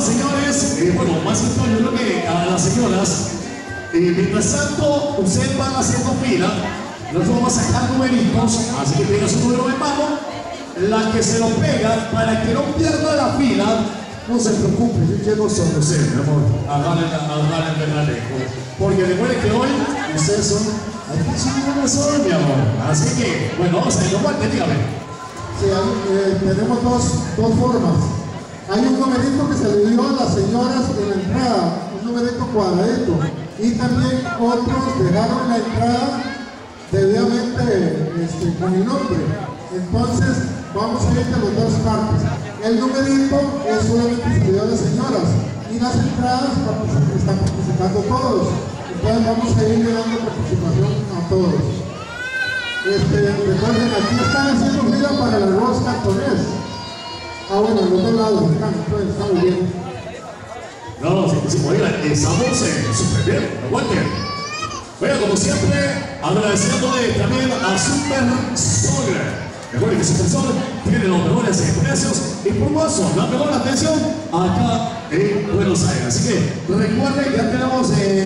Señores, eh, bueno, más todo, yo creo que a las señoras, eh, mientras tanto, ustedes van haciendo fila, nosotros vamos a sacar numeritos, así que tengan su número en mano, la que se lo pega, para que no pierda la fila, no se preocupe, yo quiero son ustedes, mi amor, agarren de la lengua. Porque recuerden que hoy ustedes son, hay que subir son, mi amor. Así que, bueno, vamos a ir, dígame. Sí, eh, tenemos dos, dos formas. Hay un numerito que se le dio a las señoras en la entrada, un numerito cuadradito. Y también otros dejaron la entrada debidamente este, con mi nombre. Entonces, vamos a ir de las dos partes. El numerito es solamente se le dio a las señoras. Y las entradas partici- están participando todos. Entonces, vamos a ir dando participación a todos. Este, recuerden, aquí están haciendo fila para el arroz cantonés. Bueno, dos lados están, entonces está muy bien. No, no, sí, sí, oiga, estamos súper bien, aguante. Oiga, como siempre, agradeciéndole también a Super Sol. Recuerden que Super Sol tiene los mejores precios y supuesto, la mejor atención acá en Buenos Aires. Así que recuerden que ya tenemos... eh,